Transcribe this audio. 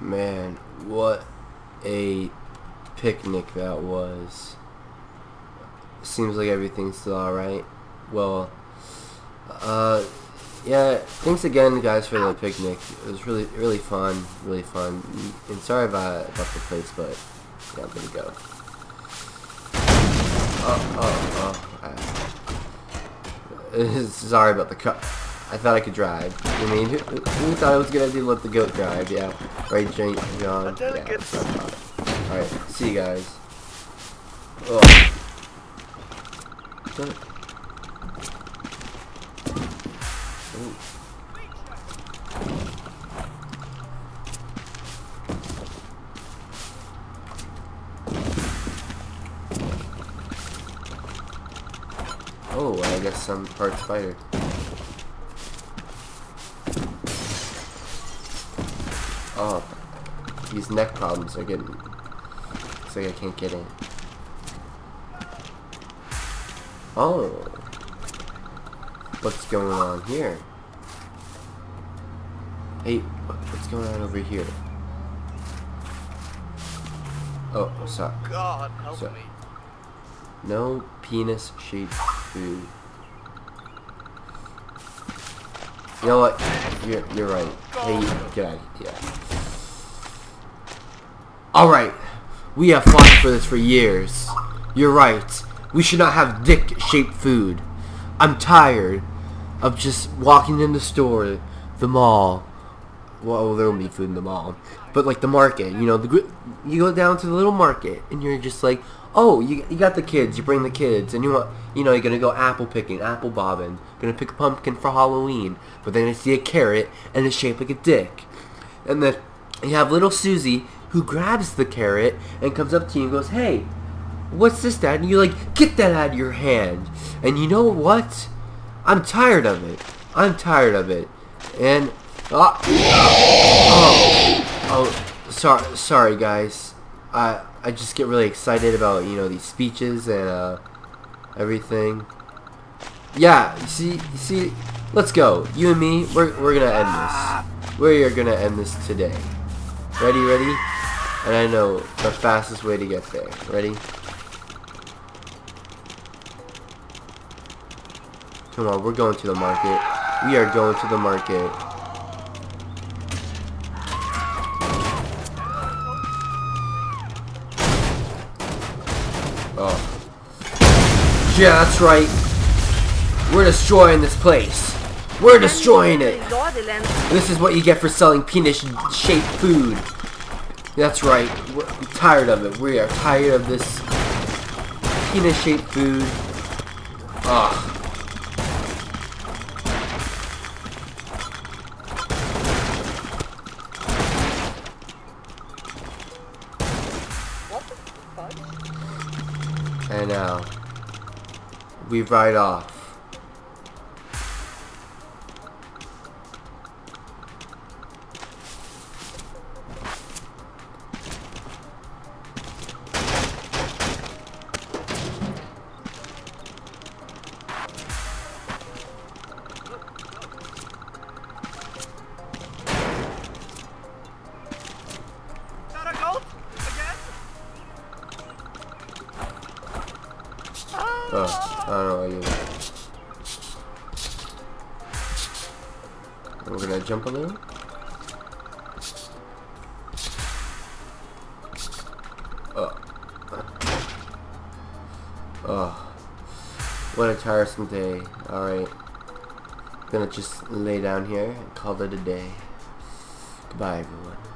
Man, what a picnic that was. Seems like everything's still alright. Well, uh, yeah, thanks again, guys, for the picnic. It was really, really fun, really fun. And sorry about, about the place, but yeah, I'm gonna go. Oh, oh, oh. sorry about the cut. I thought I could drive. I mean, who, who thought it was a good idea to let the goat drive? Yeah, right, Jane, John. Yeah, Alright, see you guys. Ugh. Ooh. Oh, I guess some part spider. Oh, these neck problems are getting. Looks like I can't get in. Oh, what's going on here? Hey, what's going on over here? Oh, sorry. God, help So- me. No penis-shaped food. You know what? You're you're right. Hey, get out. Yeah. All right. We have fought for this for years. You're right. We should not have dick-shaped food. I'm tired of just walking in the store, the mall. Well, oh, there will be food in the mall, but like the market, you know, the you go down to the little market and you're just like, oh, you, you got the kids, you bring the kids, and you want, you know, you're gonna go apple picking, apple bobbing, gonna pick a pumpkin for Halloween, but then you see a carrot and it's shaped like a dick, and then you have little Susie who grabs the carrot and comes up to you and goes, hey, what's this, Dad? And you're like, get that out of your hand, and you know what? I'm tired of it. I'm tired of it, and ah, oh, oh, sorry, sorry, guys. I I just get really excited about you know these speeches and uh, everything. Yeah, you see, you see, let's go. You and me, we're we're gonna end this. We are gonna end this today. Ready, ready? And I know the fastest way to get there. Ready? Come on, we're going to the market. We are going to the market. Oh. Yeah, that's right. We're destroying this place. We're destroying it. This is what you get for selling penis-shaped food. That's right. We're I'm tired of it. We are tired of this penis-shaped food. Ugh. What the fuck? And now, we ride off. Oh, I don't know you we're gonna jump a little. Oh. Oh. What a tiresome day. Alright. Gonna just lay down here and call it a day. Goodbye, everyone.